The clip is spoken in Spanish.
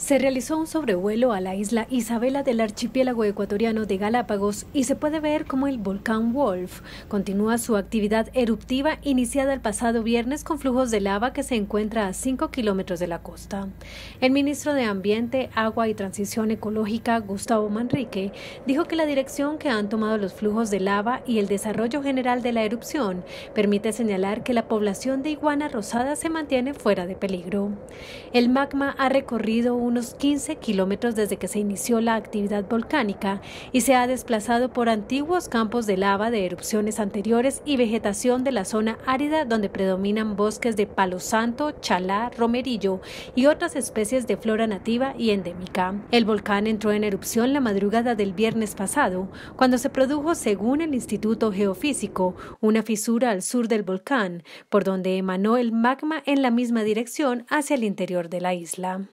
Se realizó un sobrevuelo a la isla Isabela del archipiélago ecuatoriano de Galápagos y se puede ver cómo el volcán Wolf continúa su actividad eruptiva iniciada el pasado viernes con flujos de lava que se encuentra a 5 kilómetros de la costa. El ministro de Ambiente, Agua y Transición Ecológica, Gustavo Manrique, dijo que la dirección que han tomado los flujos de lava y el desarrollo general de la erupción permite señalar que la población de iguana rosada se mantiene fuera de peligro. El magma ha recorrido un unos 15 kilómetros desde que se inició la actividad volcánica y se ha desplazado por antiguos campos de lava de erupciones anteriores y vegetación de la zona árida donde predominan bosques de palo santo, chalá, romerillo y otras especies de flora nativa y endémica. El volcán entró en erupción la madrugada del viernes pasado, cuando se produjo, según el Instituto Geofísico, una fisura al sur del volcán, por donde emanó el magma en la misma dirección hacia el interior de la isla.